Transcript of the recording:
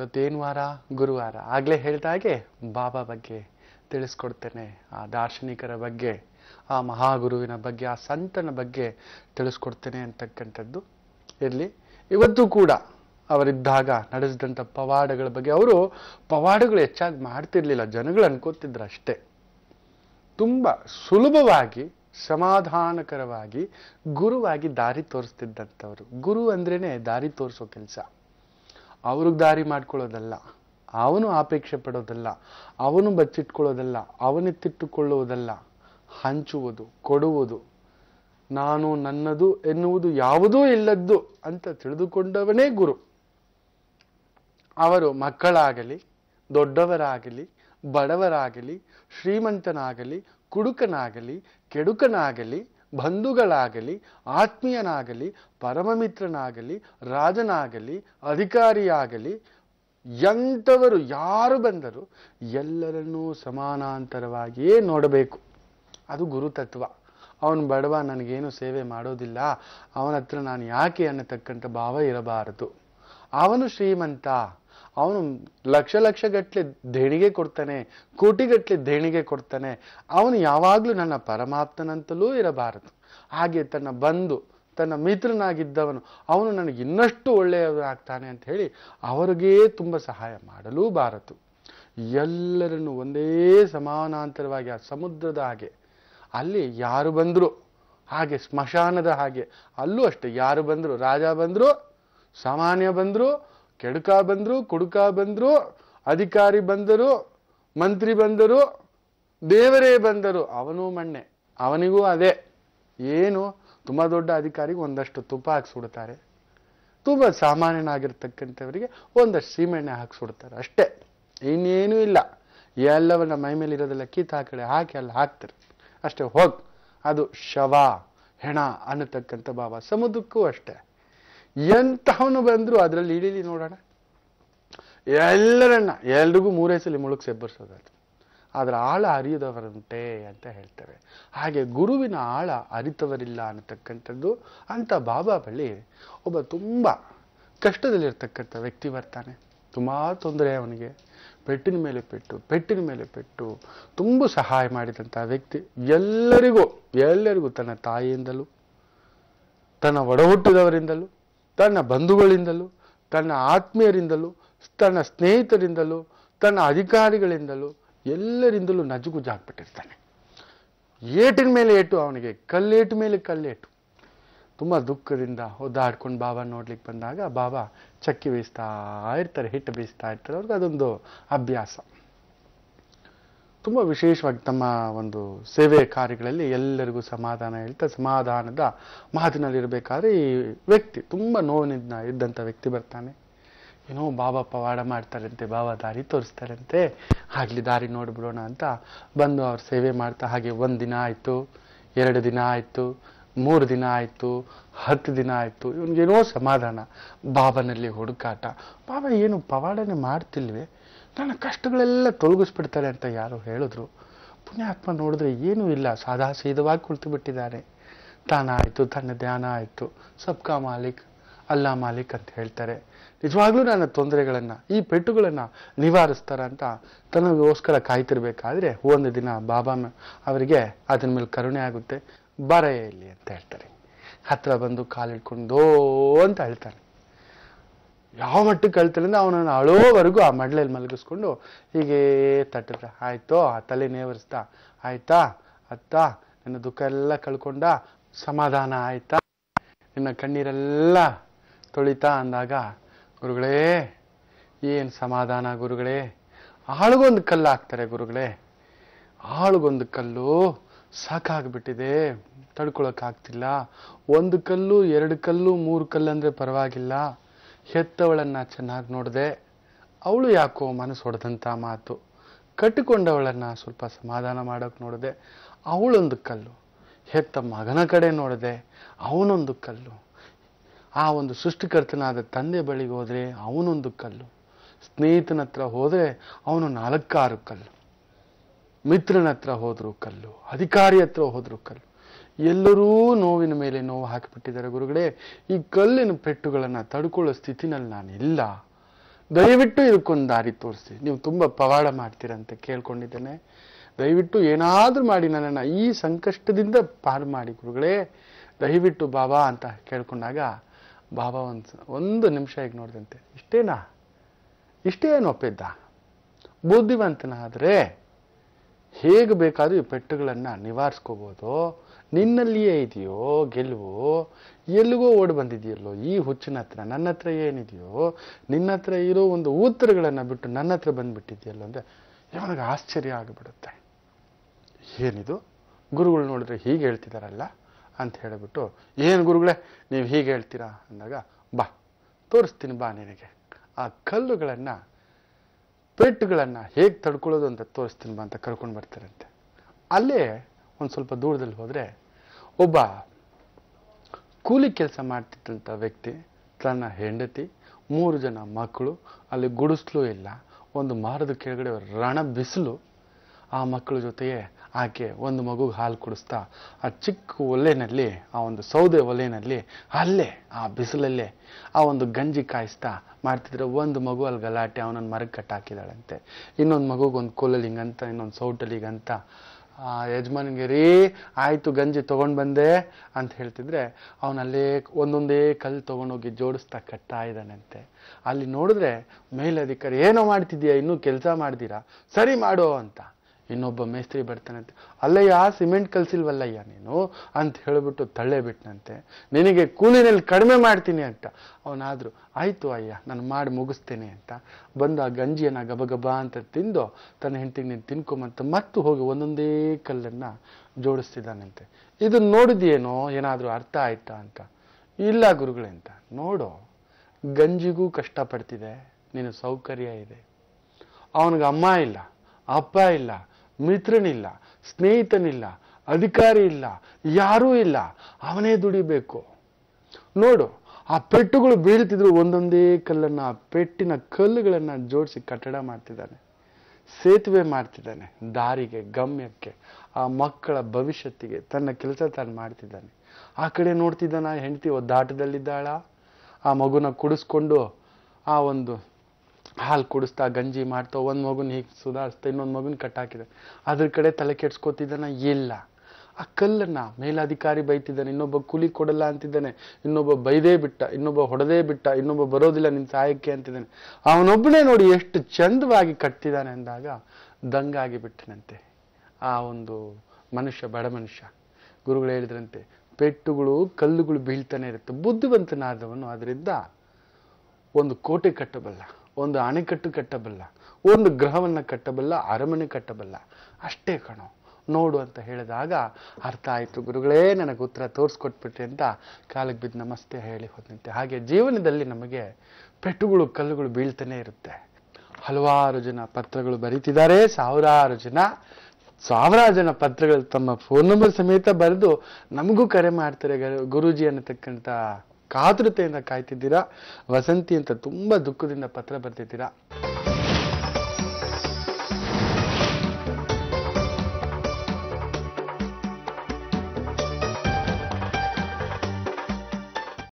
ಇವತ್ತೇನು ವಾರ? ಗುರುವಾರ. ಆಗಲೇ ಹಾಗೆ ಬಾಬಾ ಬಗ್ಗೆ ತಿಳಿಸ್ಕೊಡ್ತೇನೆ. ಆ ದಾರ್ಶನಿಕರ ಬಗ್ಗೆ, ಆ ಮಹಾಗುರುವಿನ ಬಗ್ಗೆ, ಆ ಸಂತನ ಬಗ್ಗೆ ತಿಳಿಸ್ಕೊಡ್ತೇನೆ ಅಂತಕ್ಕಂಥದ್ದು. ಇರಲಿ. ಇವತ್ತು ಕೂಡ ಅವರಿದ್ದಾಗ ನಡೆಸಿದಂಥ ಪವಾಡಗಳ ಬಗ್ಗೆ ಅವರು ಪವಾಡಗಳು ಹೆಚ್ಚಾಗಿ ಮಾಡ್ತಿರ್ಲಿಲ್ಲ. ಜನಗಳು ಅನ್ಕೋತಿದ್ರು ಅಷ್ಟೇ. ತುಂಬ ಸುಲಭವಾಗಿ, ಸಮಾಧಾನಕರವಾಗಿ, ಗುರುವಾಗಿ ದಾರಿ ತೋರಿಸ್ತಿದ್ದಂಥವ್ರು. ಗುರು ಅಂದ್ರೇನೆ ದಾರಿ ತೋರಿಸೋ ಕೆಲಸ. ಅವ್ರಿಗೆ ದಾರಿ ಮಾಡ್ಕೊಳ್ಳೋದಲ್ಲ, ಅವನು ಅಪೇಕ್ಷೆ ಪಡೋದಲ್ಲ, ಅವನು ಬಚ್ಚಿಟ್ಕೊಳ್ಳೋದಲ್ಲ ಅವನಿತ್ತಿಟ್ಟುಕೊಳ್ಳುವುದಲ್ಲ ಹಂಚುವುದು, ಕೊಡುವುದು, ನಾನು ನನ್ನದು ಎನ್ನುವುದು ಯಾವುದೂ ಇಲ್ಲದ್ದು ಅಂತ ತಿಳಿದುಕೊಂಡವನೇ ಗುರು. ಅವರು ಮಕ್ಕಳಾಗಲಿ, ದೊಡ್ಡವರಾಗಲಿ, ಬಡವರಾಗಲಿ, ಶ್ರೀಮಂತನಾಗಲಿ, ಕುಡುಕನಾಗಲಿ, ಕೆಡುಕನಾಗಲಿ ಬಂಧುಗಳಾಗಲಿ, ಆತ್ಮೀಯನಾಗಲಿ, ಪರಮಮಿತ್ರನಾಗಲಿ, ರಾಜನಾಗಲಿ, ಅಧಿಕಾರಿಯಾಗಲಿ, ಎಂಥವರು ಯಾರು ಬಂದರೂ ಎಲ್ಲರನ್ನೂ ಸಮಾನಾಂತರವಾಗಿಯೇ ನೋಡಬೇಕು. ಅದು ಗುರುತತ್ವ. ಅವನು ಬಡವ, ನನಗೇನು ಸೇವೆ ಮಾಡೋದಿಲ್ಲ. ಅವನ ಹತ್ರ ನಾನು ಯಾಕೆ ಅನ್ನತಕ್ಕಂಥ ಭಾವ ಇರಬಾರದು. ಅವನು ಶ್ರೀಮಂತ ಅವನು ಲಕ್ಷ ಲಕ್ಷ ಗಟ್ಟಲೆ ದೇಣಿಗೆ ಕೊಡ್ತಾನೆ ಕೋಟಿಗಟ್ಟಲೆ ದೇಣಿಗೆ ಕೊಡ್ತಾನೆ. ಅವನು ಯಾವಾಗಲೂ ನನ್ನ ಪರಮಾತ್ಮನಂತಲೂ ಇರಬಾರದು. ಹಾಗೆ ತನ್ನ ಬಂಧು, ತನ್ನ ಮಿತ್ರನಾಗಿದ್ದವನು, ಅವನು ನನಗೆ ಇನ್ನಷ್ಟು ಒಳ್ಳೆಯವರಾಗ್ತಾನೆ ಅಂತ ಹೇಳಿ ಅವರಿಗೇ ತುಂಬ ಸಹಾಯ ಮಾಡಲೂ ಬಾರದು ಎಲ್ಲರನ್ನು ಒಂದೇ ಸಮಾನಾಂತರವಾಗಿ ಆ ಸಮುದ್ರದ ಹಾಗೆ, ಅಲ್ಲಿ ಯಾರು ಬಂದರು ಹಾಗೆ, ಸ್ಮಶಾನದ ಹಾಗೆ, ಅಲ್ಲೂ ಅಷ್ಟೇ ಯಾರು ಬಂದರು, ರಾಜ ಬಂದರು, ಸಾಮಾನ್ಯ ಬಂದರು ಕೆಡುಕ ಬಂದರು, ಕುಡುಕ ಬಂದರು, ಅಧಿಕಾರಿ ಬಂದರು, ಮಂತ್ರಿ ಬಂದರು, ದೇವರೇ ಬಂದರು. ಅವನು ಮಣ್ಣೆ, ಅವನಿಗೂ ಅದೇ. ಏನು? ತುಂಬ ದೊಡ್ಡ ಅಧಿಕಾರಿಗೆ ಒಂದಷ್ಟು ತುಪ್ಪ ಹಾಕಿ ಸುಡ್ತಾರೆ ತುಂಬ ಸಾಮಾನ್ಯನಾಗಿರ್ತಕ್ಕಂಥವರಿಗೆ ಒಂದಷ್ಟು ಸೀಮೆಣ್ಣೆ ಹಾಕಿ ಸುಡ್ತಾರೆ ಅಷ್ಟೇ. ಇನ್ನೇನೂ ಇಲ್ಲ. ಎಲ್ಲವನ್ನ ಮೈ ಮೇಲೆ ಇರೋದೆಲ್ಲ ಕಿತ್ತು ಹಾಕಡೆ ಹಾಕಿ ಅಲ್ಲಿ ಹಾಕ್ತಾರೆ. ಅಷ್ಟೇ, ಹೋಗ್. ಅದು ಶವ, ಹೆಣ ಅನ್ನತಕ್ಕಂಥ ಭಾವ. ಸಮುದ್ರಕ್ಕೂ ಅಷ್ಟೇ. ಎಂತಹವನು ಬಂದರೂ ಅದರಲ್ಲಿ ಇಡೀಲಿ ನೋಡೋಣ. ಎಲ್ಲರನ್ನ, ಎಲ್ರಿಗೂ ಮೂರೇ ಸಲ ಮುಳುಗ್ ಸೆಬ್ಬರ್ಸೋದು ಅದರ ಆಳ ಅರಿಯದವರಂತೆ ಅಂತ ಹೇಳ್ತಾರೆ ಹಾಗೆ ಗುರುವಿನ ಆಳ ಅರಿತವರಿಲ್ಲ ಅನ್ನತಕ್ಕಂಥದ್ದು ಅಂತ ಬಾಬಾ ಬಳಿ ಒಬ್ಬ ತುಂಬ ಕಷ್ಟದಲ್ಲಿರ್ತಕ್ಕಂಥ ವ್ಯಕ್ತಿ ಬರ್ತಾನೆ. ತುಂಬ ತೊಂದರೆ ಅವನಿಗೆ. ಪೆಟ್ಟಿನ ಮೇಲೆ ಪೆಟ್ಟು, ಪೆಟ್ಟಿನ ಮೇಲೆ ಪೆಟ್ಟು, ತುಂಬ ಸಹಾಯ ಮಾಡಿದಂಥ ವ್ಯಕ್ತಿ ಎಲ್ಲರಿಗೂ ಎಲ್ಲರಿಗೂ ತನ್ನ ತಾಯಿಯಿಂದಲೂ, ತನ್ನ ಒಡಹುಟ್ಟಿದವರಿಂದಲೂ ತನ್ನ ಬಂಧುಗಳಿಂದಲೂ, ತನ್ನ ಆತ್ಮೀಯರಿಂದಲೂ, ತನ್ನ ಸ್ನೇಹಿತರಿಂದಲೂ, ತನ್ನ ಅಧಿಕಾರಿಗಳಿಂದಲೂ ಎಲ್ಲರಿಂದಲೂ ನಜುಗುಜಾಗ್ಬಿಟ್ಟಿರ್ತಾನೆ ಏಟಿನ ಮೇಲೆ ಏಟು, ಅವನಿಗೆ ಕಲ್ಲೇಟು ಮೇಲೆ ಕಲ್ಲೇಟು. ತುಂಬ ದುಃಖದಿಂದ ಒದ್ದಾಡ್ಕೊಂಡು ಬಾಬಾ ನೋಡ್ಲಿಕ್ಕೆ ಬಂದಾಗ ಬಾಬಾ ಚಕ್ಕಿ ಬೀಸ್ತಾ ಇರ್ತಾರೆ, ಹಿಟ್ಟು ಬೀಸ್ತಾ ಇರ್ತಾರೆ. ಅವ್ರಿಗೆ ಅದೊಂದು ಅಭ್ಯಾಸ. ತುಂಬ ವಿಶೇಷವಾಗಿ ತಮ್ಮ ಒಂದು ಸೇವೆ ಕಾರ್ಯಗಳಲ್ಲಿ ಎಲ್ಲರಿಗೂ ಸಮಾಧಾನ ಹೇಳ್ತಾ, ಸಮಾಧಾನದ ಮಾತಿನಲ್ಲಿರಬೇಕಾದ್ರೆ ಈ ವ್ಯಕ್ತಿ ತುಂಬ ನೋವಿನಿಂದ ಇದ್ದಂಥ ವ್ಯಕ್ತಿ ಬರ್ತಾನೆ. ಏನೋ ಬಾಬಾ ಪವಾಡ ಮಾಡ್ತಾರಂತೆ, ಬಾಬಾ ದಾರಿ ತೋರಿಸ್ತಾರಂತೆ ಆಗಲಿ ದಾರಿ ನೋಡಿಬಿಡೋಣ ಅಂತ ಬಂದು ಅವ್ರ ಸೇವೆ ಮಾಡ್ತಾ, ಹಾಗೆ ಒಂದು ದಿನ ಆಯಿತು, ಎರಡು ದಿನ ಆಯಿತು, ಮೂರು ದಿನ ಆಯಿತು, ಹತ್ತು ದಿನ ಆಯಿತು, ಇವನಿಗೇನೋ ಸಮಾಧಾನ. ಬಾಬನಲ್ಲಿ ಹುಡುಕಾಟ. ಬಾಬಾ ಏನು ಪವಾಡನೆ ಮಾಡ್ತಿಲ್ವೇ? ನನ್ನ ಕಷ್ಟಗಳೆಲ್ಲ ತೊಲಗಿಸ್ಬಿಡ್ತಾರೆ ಅಂತ ಯಾರು ಹೇಳಿದ್ರು. ಪುಣ್ಯಾತ್ಮ ನೋಡಿದ್ರೆ ಏನೂ ಇಲ್ಲ. ಸಾದಾ ಸೀದವಾಗಿ ಬಿಟ್ಟಿದ್ದಾರೆ ತಾನಾಯಿತು, ತನ್ನ ಧ್ಯಾನ ಆಯಿತು. ಸಬ್ಕಾ ಮಾಲಿಕ್, ಅಲ್ಲಾ ಮಾಲಿಕ್ ಅಂತ ಹೇಳ್ತಾರೆ. ನಿಜವಾಗ್ಲೂ ನನ್ನ ತೊಂದರೆಗಳನ್ನು, ಈ ಪೆಟ್ಟುಗಳನ್ನು ನಿವಾರಿಸ್ತಾರ ಅಂತ ತನಗೋಸ್ಕರ ಕಾಯ್ತಿರ್ಬೇಕಾದ್ರೆ ಒಂದು ದಿನ ಬಾಬಾ ಅವರಿಗೆ ಅದನ್ನ ಮೇಲೆ ಕರುಣೆ ಆಗುತ್ತೆ. ಬರೆಯಲ್ಲಿ ಇಲ್ಲಿ ಅಂತ ಹೇಳ್ತಾರೆ. ಹತ್ರ ಬಂದು ಕಾಲಿಡ್ಕೊಂಡು ಅಂತ ಹೇಳ್ತಾನೆ. ಯಾವ ಮಟ್ಟಕ್ಕೆ ಕಳ್ತಿಲ್ಲಂದ್ರೆ ಅವನನ್ನು ಅಳೋವರೆಗೂ ಆ ಮಡ್ಲಲ್ಲಿ ಮಲಗಿಸ್ಕೊಂಡು ಹೀಗೆ ತಟ್ಟಿದ್ರೆ, ಆಯ್ತೋ, ಆ ತಲೆ ನೇವರಿಸ್ತಾ, ಆಯ್ತಾ, ಅತ್ತ, ನಿನ್ನ ದುಃಖ ಎಲ್ಲ ಕಳ್ಕೊಂಡ, ಸಮಾಧಾನ ಆಯ್ತಾ, ನಿನ್ನ ಕಣ್ಣೀರೆಲ್ಲ ತೊಳಿತಾ ಅಂದಾಗ, ಗುರುಗಳೇ, ಏನು ಸಮಾಧಾನ ಗುರುಗಳೇ, ಆಳುಗೊಂದು ಕಲ್ಲು ಹಾಕ್ತಾರೆ ಗುರುಗಳೇ, ಆಳುಗೊಂದು ಕಲ್ಲು ಸಾಕಾಗ್ಬಿಟ್ಟಿದೆ, ತಡ್ಕೊಳಕ್ಕಾಗ್ತಿಲ್ಲ, ಒಂದು ಕಲ್ಲು, ಎರಡು ಕಲ್ಲು, ಮೂರು ಕಲ್ಲು ಅಂದರೆ ಪರವಾಗಿಲ್ಲ ಹೆತ್ತವಳನ್ನ ಚೆನ್ನಾಗಿ ನೋಡಿದೆ ಅವಳು ಯಾಕೋ ಮನಸ್ಸು ಹೊಡೆದಂಥ ಮಾತು ಕಟ್ಟಿಕೊಂಡವಳನ್ನು ಸ್ವಲ್ಪ ಸಮಾಧಾನ ಮಾಡೋಕೆ ನೋಡಿದೆ ಅವಳೊಂದು ಕಲ್ಲು, ಹೆತ್ತ ಮಗನ ಕಡೆ ನೋಡಿದೆ ಅವನೊಂದು ಕಲ್ಲು. ಆ ಒಂದು ಸೃಷ್ಟಿಕರ್ತನಾದ ತಂದೆ ಬಳಿಗೆ ಹೋದರೆ ಅವನೊಂದು ಕಲ್ಲು. ಸ್ನೇಹಿತನ ಹತ್ರ ಹೋದರೆ ಅವನು ನಾಲ್ಕಾರು ಕಲ್ಲು. ಮಿತ್ರನ ಹತ್ರ ಹೋದ್ರು ಕಲ್ಲು. ಅಧಿಕಾರಿ ಹತ್ರ ಹೋದ್ರು ಕಲ್ಲು. ಎಲ್ಲರೂ ನೋವಿನ ಮೇಲೆ ನೋವು ಹಾಕಿಬಿಟ್ಟಿದ್ದಾರೆ ಗುರುಗಳೇ. ಈ ಕಲ್ಲಿನ ಪೆಟ್ಟುಗಳನ್ನು ತಡ್ಕೊಳ್ಳೋ ಸ್ಥಿತಿನಲ್ಲಿ ನಾನಿಲ್ಲ. ದಯವಿಟ್ಟು ಇದಕ್ಕೊಂದು ದಾರಿ ತೋರಿಸಿ. ನೀವು ತುಂಬ ಪವಾಡ ಮಾಡ್ತೀರಂತೆ ಕೇಳ್ಕೊಂಡಿದ್ದೇನೆ. ದಯವಿಟ್ಟು ಏನಾದರೂ ಮಾಡಿ ನನ್ನನ್ನು ಈ ಸಂಕಷ್ಟದಿಂದ ಪಾರು ಮಾಡಿ ಗುರುಗಳೇ. ದಯವಿಟ್ಟು ಬಾಬಾ ಅಂತ ಕೇಳ್ಕೊಂಡಾಗ ಬಾಬಾ ಒಂದು ಒಂದು ನಿಮಿಷ ಈಗ ನೋಡಿದಂತೆ. ಇಷ್ಟೇನಾ? ಇಷ್ಟೇನು ಒಪ್ಪಿದ್ದ? ಬುದ್ಧಿವಂತನಾದರೆ ಹೇಗೆ ಬೇಕಾದರೂ ಈ ಪೆಟ್ಟುಗಳನ್ನು ನಿವಾರಿಸ್ಕೋಬೋದು. ನಿನ್ನಲ್ಲಿಯೇ ಇದೆಯೋ ಗೆಲುವು, ಎಲ್ಲಿಗೋ ಓಡಿ ಬಂದಿದೆಯಲ್ಲೋ, ಈ ಹುಚ್ಚಿನ ಹತ್ರ, ನನ್ನ ಹತ್ರ ಏನಿದೆಯೋ, ನಿನ್ನ ಹತ್ರ ಇರೋ ಒಂದು ಉತ್ತರಗಳನ್ನು ಬಿಟ್ಟು ನನ್ನ ಹತ್ರ ಬಂದುಬಿಟ್ಟಿದೆಯಲ್ಲೋ ಅಂದರೆ ಇವನಿಗೆ ಆಶ್ಚರ್ಯ ಆಗಿಬಿಡುತ್ತೆ. ಏನಿದು? ಗುರುಗಳು ನೋಡಿದ್ರೆ ಹೀಗೆ ಹೇಳ್ತಿದಾರಲ್ಲ ಅಂತ ಹೇಳಿಬಿಟ್ಟು, ಏನು ಗುರುಗಳೇ, ನೀವು ಹೀಗೆ ಹೇಳ್ತೀರಾ? ಅಂದಾಗ, ಬಾ, ತೋರಿಸ್ತೀನಿ ಬಾ ನಿನಗೆ. ಆ ಕಲ್ಲುಗಳನ್ನು ಪೆಟ್ಟುಗಳನ್ನು ಹೇಗೆ ತಡ್ಕೊಳ್ಳೋದು ಅಂತ ತೋರಿಸ್ತೀನಿ ಬಾ ಅಂತ ಕರ್ಕೊಂಡು ಬರ್ತಾರಂತೆ. ಅಲ್ಲೇ ಒಂದು ಸ್ವಲ್ಪ ದೂರದಲ್ಲಿ ಹೋದರೆ ಒಬ್ಬ ಕೂಲಿ ಕೆಲಸ ಮಾಡ್ತಿದ್ದಂಥ ವ್ಯಕ್ತಿ, ತನ್ನ ಹೆಂಡತಿ, ಮೂರು ಜನ ಮಕ್ಕಳು, ಅಲ್ಲಿ ಗುಡಿಸ್ಲೂ ಇಲ್ಲ, ಒಂದು ಮರದ ಕೆಳಗಡೆ ರಣ ಬಿಸಿಲು ಆ ಮಕ್ಕಳ ಜೊತೆಗೆ ಆಕೆ ಒಂದು ಮಗುಗೆ ಹಾಲು ಕುಡಿಸ್ತಾ, ಆ ಚಿಕ್ಕ ಒಲೆಯಲ್ಲಿ ಆ ಒಂದು ಸೌದೆ ಒಲೆಯಲ್ಲಿ ಅಲ್ಲೇ, ಆ ಬಿಸಿಲಲ್ಲೇ, ಆ ಒಂದು ಗಂಜಿ ಕಾಯಿಸ್ತಾ ಮಾಡ್ತಿದ್ರೆ ಒಂದು ಮಗು ಅಲ್ಲಿ ಗಲಾಟೆ, ಅವನನ್ನು ಮರಕ್ಕೆ ಕಟ್ಟಾಕಿದಾಳಂತೆ. ಇನ್ನೊಂದು ಮಗುಗೆ ಒಂದು ಕೋಲಲ್ಲಿ ಹಿಂಗಂತ ಇನ್ನೊಂದು ಸೌಟಲ್ಲಿ ಹಿಂಗಂತ ಆ ಯಜಮಾನಿಗೆ, ರೀ, ಆಯಿತು ಗಂಜಿ ತೊಗೊಂಡು ಬಂದೆ ಅಂತ ಹೇಳ್ತಿದ್ರೆ, ಅವನಲ್ಲೇ ಒಂದೊಂದೇ ಕಲ್ಲು ತೊಗೊಂಡೋಗಿ ಜೋಡಿಸ್ತಾ ಕಟ್ತಾ ಇದ್ದಾನಂತೆ. ಅಲ್ಲಿ ನೋಡಿದ್ರೆ ಮೇಲಧಿಕಾರಿ, ಏನೋ ಮಾಡ್ತಿದ್ದೀಯಾ, ಇನ್ನೂ ಕೆಲಸ ಮಾಡ್ತೀರಾ? ಸರಿ ಮಾಡೋ ಅಂತ. ಇನ್ನೊಬ್ಬ ಮೇಸ್ತ್ರಿ ಬರ್ತಾನಂತೆ. ಅಲ್ಲಯ್ಯ ಸಿಮೆಂಟ್ ಕಲ್ಸಿಲ್ವಲ್ಲಯ್ಯ ನೀನು? ಅಂತ ಹೇಳಿಬಿಟ್ಟು ತಳ್ಳೆ ಬಿಟ್ಟನಂತೆ ನಿನಗೆ ಕೂಲಿನಲ್ಲಿ ಕಡಿಮೆ ಮಾಡ್ತೀನಿ ಅಂತ. ಅವನಾದರೂ, ಆಯಿತು ಅಯ್ಯ, ನಾನು ಮಾಡಿ ಮುಗಿಸ್ತೇನೆ ಅಂತ. ಬಂದು ಆ ಗಂಜಿಯನ್ನ ಗಬಗಬ ಅಂತ ತಿಂದು, ತನ್ನ ಹೆಂಡತಿಗೆ ನೀನು ತಿನ್ಕೊಂಬಂತ ಮತ್ತು ಹೋಗಿ ಒಂದೊಂದೇ ಕಲ್ಲನ್ನು ಜೋಡಿಸ್ತಿದ್ದಾನಂತೆ. ಇದನ್ನು ನೋಡಿದ್ಯೇನೋ? ಏನಾದರೂ ಅರ್ಥ ಆಯ್ತಾ ಅಂತ. ಇಲ್ಲ ಗುರುಗಳೇ ಅಂತ. ನೋಡು, ಗಂಜಿಗೂ ಕಷ್ಟಪಡ್ತಿದೆ ನಿನ್ನ ಸೌಕರ್ಯ ಇದೆ. ಅವನಿಗೆ ಅಮ್ಮ ಇಲ್ಲ, ಅಪ್ಪ ಇಲ್ಲ. ಮಿತ್ರನಿಲ್ಲ, ಸ್ನೇಹಿತನಿಲ್ಲ, ಅಧಿಕಾರಿ ಇಲ್ಲ, ಯಾರೂ ಇಲ್ಲ. ಅವನೇ ದುಡಿಬೇಕು. ನೋಡು, ಆ ಪೆಟ್ಟುಗಳು ಬೀಳ್ತಿದ್ರು ಒಂದೊಂದೇ ಕಲ್ಲನ್ನು, ಆ ಪೆಟ್ಟಿನ ಕಲ್ಲುಗಳನ್ನು ಜೋಡಿಸಿ ಕಟ್ಟಡ ಮಾಡ್ತಿದ್ದಾನೆ, ಸೇತುವೆ ಮಾಡ್ತಿದ್ದಾನೆ, ದಾರಿಗೆ, ಗಮ್ಯಕ್ಕೆ, ಆ ಮಕ್ಕಳ ಭವಿಷ್ಯತ್ತಿಗೆ ತನ್ನ ಕೆಲಸ ತಾನು ಮಾಡ್ತಿದ್ದಾನೆ. ಆ ಕಡೆ ನೋಡ್ತಿದ್ದಾನ, ಹೆಂಡತಿ ಒದ್ದಾಟದಲ್ಲಿದ್ದಾಳ? ಆ ಮಗುನ ಕುಡಿಸ್ಕೊಂಡು ಆ ಒಂದು ಹಾಲು ಕುಡಿಸ್ತಾ ಗಂಜಿ ಮಾಡ್ತಾ ಒಂದು ಮಗುನ ಹೀಗೆ ಸುಧಾರಿಸ್ತಾ ಇನ್ನೊಂದು ಮಗುನ ಕಟ್ಟಾಕಿದೆ. ಅದ್ರ ಕಡೆ ತಲೆ ಕೆಡ್ಸ್ಕೊತಿದ್ದಾನ, ಇಲ್ಲ. ಆ ಕಲ್ಲನ್ನ ಮೇಲಾಧಿಕಾರಿ ಬೈತಿದ್ದಾನೆ, ಇನ್ನೊಬ್ಬ ಕೂಲಿ ಕೊಡಲ್ಲ ಅಂತಿದ್ದಾನೆ, ಇನ್ನೊಬ್ಬ ಬೈದೇ ಬಿಟ್ಟ, ಇನ್ನೊಬ್ಬ ಹೊಡೆದೇ ಬಿಟ್ಟ, ಇನ್ನೊಬ್ಬ ಬರೋದಿಲ್ಲ ನಿನ್ನ ಸಹಾಯಕ್ಕೆ ಅಂತಿದ್ದಾನೆ. ಅವನೊಬ್ಬನೇ ನೋಡಿ ಎಷ್ಟು ಚಂದವಾಗಿ ಕಟ್ತಿದ್ದಾನೆ ಅಂದಾಗ ದಂಗಾಗಿ ಬಿಟ್ಟನಂತೆ. ಆ ಒಂದು ಮನುಷ್ಯ ಬಡ ಮನುಷ್ಯ. ಗುರುಗಳು ಹೇಳಿದ್ರಂತೆ, ಪೆಟ್ಟುಗಳು, ಕಲ್ಲುಗಳು ಬೀಳ್ತಾನೆ ಇರುತ್ತೆ. ಬುದ್ಧಿವಂತನಾದವನು ಅದರಿಂದ ಒಂದು ಕೋಟೆ ಕಟ್ಟಬಲ್ಲ. ಒಂದು ಅಣೆಕಟ್ಟು ಕಟ್ಟಬಲ್ಲ, ಒಂದು ಗ್ರಹವನ್ನು ಕಟ್ಟಬಲ್ಲ, ಅರಮನೆ ಕಟ್ಟಬಲ್ಲ. ಅಷ್ಟೇ ಕಣೋ, ನೋಡು ಅಂತ ಹೇಳಿದಾಗ ಅರ್ಥ ಆಯಿತು. ಗುರುಗಳೇ, ನನಗೆ ಉತ್ತರ ತೋರಿಸ್ಕೊಟ್ಬಿಟ್ರಿ ಅಂತ ಕಾಲಿಗೆ ಬಿದ್ದು ನಮಸ್ತೆ ಹೇಳಿ ಹೋದಂತೆ ಹಾಗೆ ಜೀವನದಲ್ಲಿ ನಮಗೆ ಪೆಟ್ಟುಗಳು, ಕಲ್ಲುಗಳು ಬೀಳ್ತಾನೆ ಇರುತ್ತೆ. ಹಲವಾರು ಜನ ಪತ್ರಗಳು ಬರೀತಿದ್ದಾರೆ. ಸಾವಿರಾರು ಜನ ಸಾವಿರಾರು ಜನ ಪತ್ರಗಳು ತಮ್ಮ ಫೋನ್ ನಂಬರ್ ಸಮೇತ ಬರೆದು ನಮಗೂ ಕರೆ ಮಾಡ್ತಾರೆ ಗುರುಜಿ ಅನ್ನತಕ್ಕಂಥ ಕಾತುರತೆಯಿಂದ ಕಾಯ್ತಿದ್ದೀರಾ? ವಸಂತಿ ಅಂತ ತುಂಬಾ ದುಃಖದಿಂದ ಪತ್ರ ಬರ್ತಿದ್ದೀರಾ?